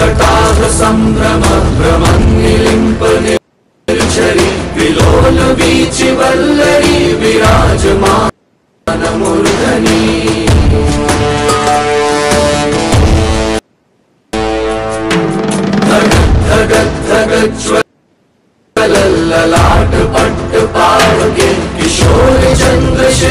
कटाहसम्भ्रम भ्रमन्निलिम्पनिक्षरि विलोलबीचिवल्लरी विराजमानमुर्धनी ललाट पट्ट पावके किशोर चन्द्रशे